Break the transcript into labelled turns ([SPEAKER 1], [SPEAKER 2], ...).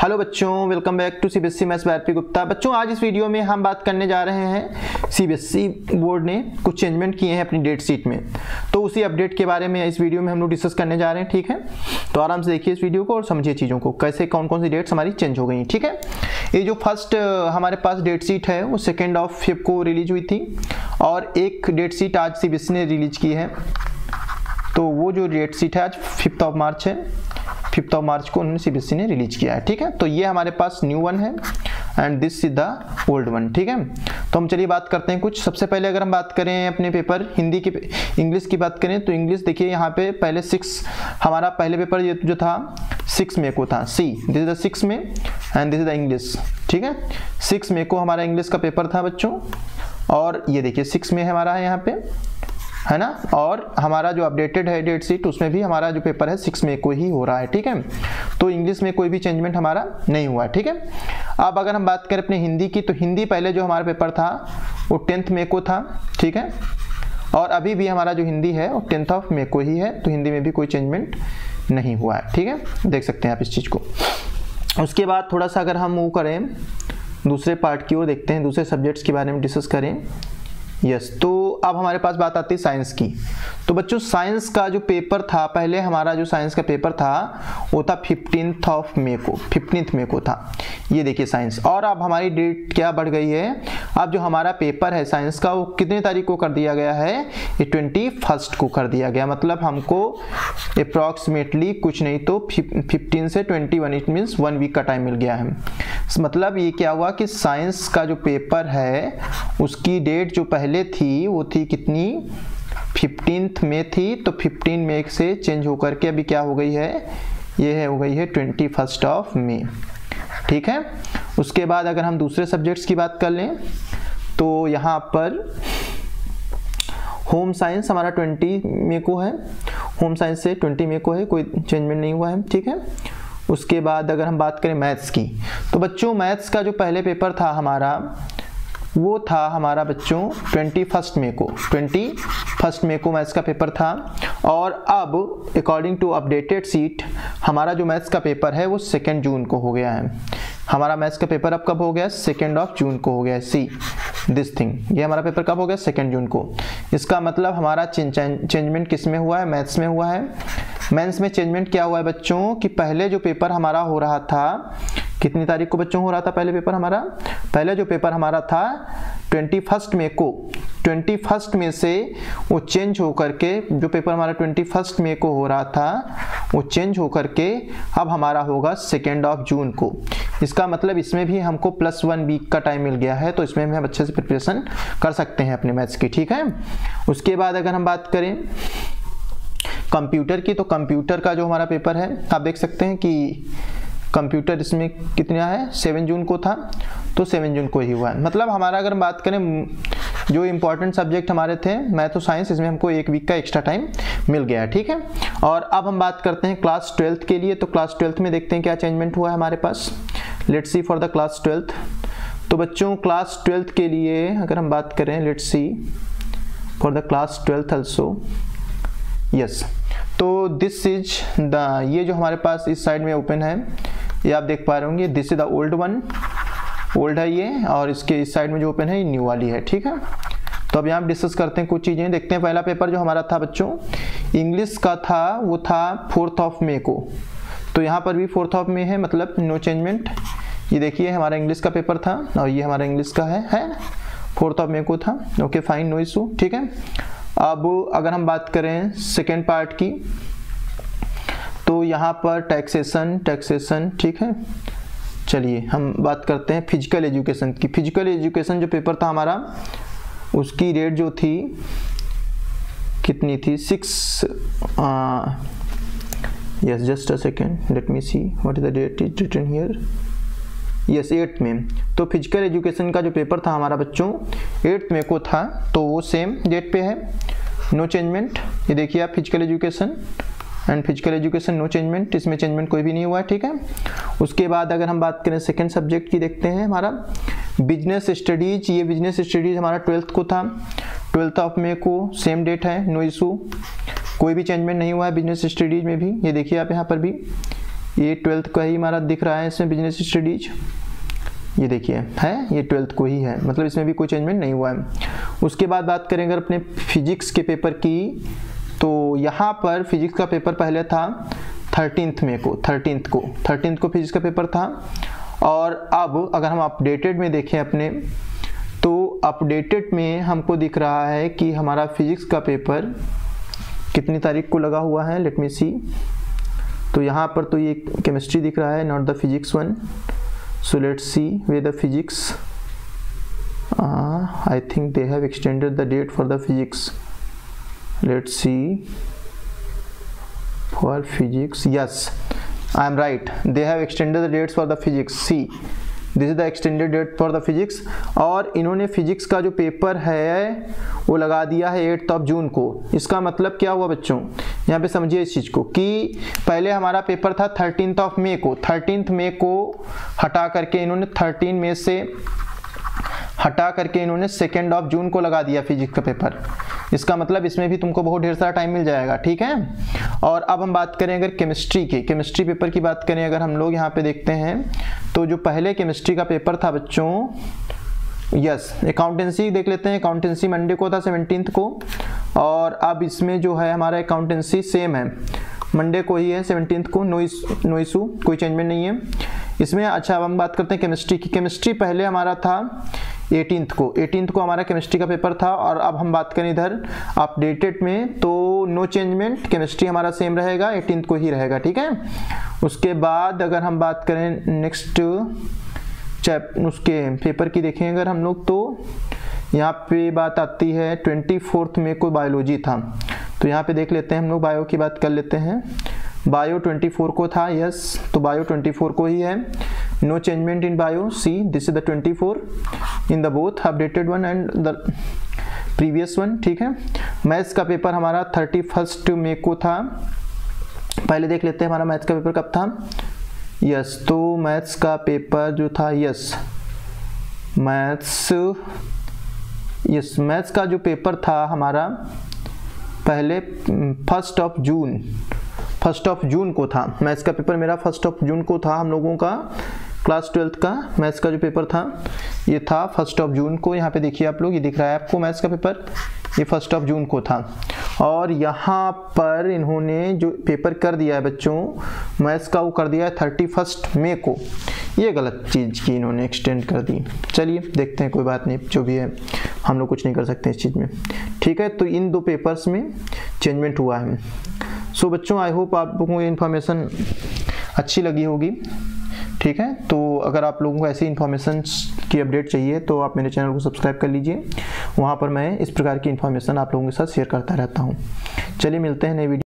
[SPEAKER 1] Hello बच्चों welcome back to C B CBSE maths by Gupta बच्चों, आज इस वीडियो में हम बात करने जा रहे हैं सीबीएसई बोर्ड ने कुछ चेंजमेंट किए हैं अपनी डेट शीट में। तो उसी अपडेट के बारे में इस वीडियो में हम लोग डिस्कस करने जा रहे हैं, ठीक है? तो आराम से देखिए इस वीडियो को और समझिए चीज़ों को, कैसे कौन कौन सी डेट्स हमारी चेंज हो गई ठीक है? ये जो फ़र्स्ट हमारे पास डेट शीट है, वो सेकेंड ऑफ़ फिफ्थ को रिलीज़ हुई थी और एक डेट शीट आज सी ने रिलीज़ की है। तो वो जो डेट शीट है, आज फिफ्थ ऑफ़ मार्च है। फिफ्थ ऑफ़ मार्च को उन्होंने सीबीएसई ने रिलीज़ किया है, ठीक है? तो ये हमारे पास न्यू वन है and this is the old one ठीक है? तो हम चलिए बात करते हैं कुछ। सबसे पहले अगर हम बात करें अपने पेपर हिंदी की इंग्लिश की बात करें तो इंग्लिश देखिए, यहाँ पे पहले सिक्स हमारा पहले पेपर ये जो था सिक्स मे को था see this is the six में and this is the English ठीक है? सिक्स मे को हमारा इंग्लिश का पेपर था, बच्चों। और ये देखिए सिक्स में हमारा है यहाँ पे। है ना? और हमारा जो अपडेटेड है डेट सीट उसमें भी हमारा जो पेपर है सिक्स मे को ही हो रहा है, ठीक है? तो इंग्लिश में कोई भी चेंजमेंट हमारा नहीं हुआ, ठीक है? अब अगर हम बात करें अपने हिंदी की तो हिंदी पहले जो हमारा पेपर था, वो टेंथ मे को था, ठीक है? और अभी भी हमारा जो हिंदी है, वो टेंथ ऑफ़ मे को ही है तो हिंदी में भी कोई चेंजमेंट नहीं हुआ है, ठीक है? देख सकते हैं आप इस चीज़ को। उसके बाद थोड़ा सा अगर हम मूव करें, दूसरे पार्ट की ओर देखते हैं, दूसरे सब्जेक्ट्स के बारे में डिस्कस करें। यस तो अब हमारे पास बात आती है साइंस की। तो बच्चों, साइंस का जो पेपर था, पहले हमारा जो साइंस का पेपर था, वो था फिफ्टीन ऑफ़ मे को फिफ्टीन मे को था। ये देखिए साइंस। और अब हमारी डेट क्या बढ़ गई है? अब जो हमारा पेपर है साइंस का, वो कितने तारीख को कर दिया गया है? ये ट्वेंटी फ़र्स्ट को कर दिया गया। मतलब हमको अप्रॉक्सीमेटली कुछ नहीं तो फिफ्टीन से twenty one it means one week का टाइम मिल गया है। मतलब ये क्या हुआ कि साइंस का जो पेपर है उसकी डेट जो पहले थी, वो थी कितनी? फिफ्टींथ में थी तो फिफ्टीन मे से चेंज होकर के अभी क्या हो गई है? ये है, हो गई है ट्वेंटी फ़र्स्ट ऑफ़ मे। ठीक है? उसके बाद अगर हम दूसरे सब्जेक्ट्स की बात कर लें तो यहाँ पर होम साइंस हमारा ट्वेंटी मे को है। होम साइंस से ट्वेंटी मे को है, कोई चेंजमेंट नहीं हुआ है, ठीक है? उसके बाद अगर हम बात करें मैथ्स की तो बच्चों, मैथ्स का जो पहले पेपर था हमारा वो था हमारा बच्चों ट्वेंटी फ़र्स्ट मे को। ट्वेंटी फ़र्स्ट मे को मैथ्स का पेपर था और अब अकॉर्डिंग टू अपडेटेड सीट हमारा जो मैथ्स का पेपर है वो सेकेंड जून को हो गया है। हमारा मैथ्स का पेपर अब कब हो गया? सेकेंड ऑफ़ जून को हो गया सी दिस थिंग ये हमारा पेपर कब हो गया? सेकेंड जून को। इसका मतलब हमारा चेंजमेंट किसमें हुआ है? मैथ्स में हुआ है। मैथ्स में चेंजमेंट क्या हुआ है बच्चों? कि पहले जो पेपर हमारा हो रहा था कितनी तारीख को बच्चों हो रहा था पहले पेपर हमारा? पहले जो पेपर हमारा था ट्वेंटी फ़र्स्ट मे को। ट्वेंटी फ़र्स्ट में से वो चेंज होकर के जो पेपर हमारा ट्वेंटी फ़र्स्ट मे को हो रहा था, वो चेंज होकर के अब हमारा होगा सेकेंड ऑफ़ जून को। इसका मतलब इसमें भी हमको प्लस वन वीक का टाइम मिल गया है तो इसमें भी हम अच्छे से प्रिपरेशन कर सकते हैं अपने मैथ्स की, ठीक है? उसके बाद अगर हम बात करें कंप्यूटर की तो कंप्यूटर का जो हमारा पेपर है, आप देख सकते हैं कि कंप्यूटर इसमें कितना है? सेवन जून को था तो सेवन जून को ही हुआ है। मतलब हमारा अगर हम बात करें, जो इंपॉर्टेंट सब्जेक्ट हमारे थे, मैथ और साइंस इसमें हमको एक वीक का एक्स्ट्रा टाइम मिल गया है ठीक है? और अब हम बात करते हैं क्लास ट्वेल्थ के लिए तो क्लास ट्वेल्थ में देखते हैं क्या चेंजमेंट हुआ है हमारे पास। Let see for the class twelfth तो बच्चों क्लास ट्वेल्थ के लिए अगर हम बात करें let see for the class twelfth also yes तो दिस इज़ द ये जो हमारे पास इस साइड में ओपन है ये आप देख पा रहे होंगे this is the old one old है ये, और इसके इस साइड में जो ओपन है, ये न्यू वाली है, ठीक है? तो अब यहाँ डिस्कस करते हैं कुछ चीज़ें, देखते हैं पहला पेपर जो हमारा था बच्चों। इंग्लिश का था, वो था फोर्थ ऑफ़ मे को। तो यहाँ पर भी फोर्थ ऑफ़ मे है मतलब नो चेंजमेंट ये देखिए, हमारा इंग्लिश का पेपर था, और ये हमारा इंग्लिश का है है? फोर्थ ऑफ़ मे को था। ओके फाइन नो इशू ठीक है? अब अगर हम बात करें सेकेंड पार्ट की तो यहाँ पर टैक्सेशन टैक्सेशन ठीक है? चलिए, हम बात करते हैं फ़िज़िकल एजुकेशन की। फ़िज़िकल एजुकेशन जो पेपर था हमारा, उसकी रेट जो थी, कितनी थी? Six yes just a second let me see what is the date is written here yes eighth में। तो फ़िज़िकल एजुकेशन का जो पेपर था हमारा बच्चों एट्थ में को था तो वो सेम डेट पे है। नो चेंजमेंट ये देखिए आप physical education and physical education no changement इसमें चेंजमेंट कोई भी नहीं हुआ है, ठीक है? उसके बाद अगर हम बात करें सेकेंड सब्जेक्ट की, देखते हैं हमारा बिज़नेस स्टडीज़ ये बिज़नेस स्टडीज़ हमारा ट्वेल्थ को था। ट्वेल्थ ऑफ़ मे को सेम डेट है नो इशू कोई भी चेंजमेंट नहीं हुआ है बिज़नेस स्टडीज़ में भी। ये देखिए आप यहाँ पर भी। ये ट्वेल्थ का ही हमारा दिख रहा है इसमें बिज़नेस स्टडीज़ ये देखिए, है? ये ट्वेल्थ को ही है। मतलब इसमें भी कोई चेंजमेंट नहीं हुआ है। उसके बाद बात करें अगर अपने फिजिक्स के पेपर की तो यहाँ पर फिजिक्स का पेपर पहले था थर्टीनथ में को थर्टीनथ को थर्टीनथ को फिजिक्स का पेपर था। और अब अगर हम अपडेटेड में देखें अपने तो अपडेटेड में हमको दिख रहा है कि हमारा फिजिक्स का पेपर कितनी तारीख को लगा हुआ है लेट मी सी तो यहाँ पर तो ये केमिस्ट्री दिख रहा है not the physics one so see where the physics uh, I think they have extended the date for the physics let's see. For physics, yes. I am right. They have extended the dates for the physics. See this is the extended date for the physics और इन्होंने physics का जो paper है, वो लगा दिया है eighth of June को। इसका मतलब क्या हुआ बच्चों? यहाँ पे समझिए इस चीज़ को कि पहले हमारा पेपर था थर्टीन ऑफ़ मे को। थर्टीन मे को हटा करके इन्होंने थर्टीन मे से हटा करके इन्होंने सेकेंड ऑफ़ जून को लगा दिया फिजिक्स का पेपर इसका मतलब इसमें भी तुमको बहुत ढेर सारा टाइम मिल जाएगा, ठीक है? और अब हम बात करें अगर केमिस्ट्री की। केमिस्ट्री पेपर की बात करें, अगर हम लोग यहाँ पे देखते हैं तो जो पहले केमिस्ट्री का पेपर था बच्चों यस अकाउंटेंसी देख लेते हैं। अकाउंटेंसी मंडे को था सेवनटीन को। और अब इसमें जो है, हमारा अकाउंटेंसी सेम है। मंडे को ही है सेवनटीन को। नो नो इशू कोई चेंजमेंट नहीं है। इसमें अच्छा अब हम बात करते हैं केमिस्ट्री की। केमिस्ट्री पहले हमारा था एटीन को। एटीन को हमारा केमिस्ट्री का पेपर था और अब हम बात करें इधर अपडेटेड में तो नो चेंजमेंट केमिस्ट्री हमारा सेम रहेगा एटीन को ही रहेगा, ठीक है? उसके बाद अगर हम बात करें नेक्स्ट चैप उसके पेपर की देखें अगर हम लोग तो यहाँ पे बात आती है ट्वेंटी फोर्थ में कोई बायोलॉजी था। तो यहाँ पे देख लेते हैं हम लोग बायो की बात कर लेते हैं। बायो 24 को था यस तो बायो 24 को ही है। No changement in bio see this is the 24 in the both updated one and the previous one ठीक है? मैथ्स का पेपर हमारा थर्टी फ़र्स्ट मे को था। पहले देख लेते हैं हमारा मैथ्स का पेपर कब था। यस तो मैथ्स का पेपर जो था यस मैथ्स यस मैथ्स का जो पेपर था हमारा, पहले first of June first of June को था। मैथ्स का पेपर मेरा फ़र्स्ट ऑफ़ जून को था हम लोगों का। क्लास ट्वेल्थ का मैथ्स का जो पेपर था ये था फ़र्स्ट ऑफ़ जून को। यहाँ पे देखिए आप लोग ये दिख रहा है आपको मैथ्स का पेपर? ये फ़र्स्ट ऑफ़ जून को था। और यहाँ पर इन्होंने जो पेपर कर दिया है बच्चों मैथ्स का वो कर दिया है थर्टी फ़र्स्ट मे को। ये गलत चीज़ की इन्होंने एक्सटेंड कर दी। चलिए देखते हैं कोई बात नहीं जो भी है हम लोग कुछ नहीं कर सकते इस चीज़ में। ठीक है तो इन दो पेपर्स में चेंजमेंट हुआ है। सो so, बच्चों आई होप आप लोगों को इन्फॉर्मेशन अच्छी लगी होगी। ठीक है? तो अगर आप लोगों को ऐसी इन्फॉर्मेशन की अपडेट चाहिए तो आप मेरे चैनल को सब्सक्राइब कर लीजिए। वहाँ पर मैं इस प्रकार की इन्फॉर्मेशन आप लोगों के साथ शेयर करता रहता हूँ। चलिए मिलते हैं नई वीडियो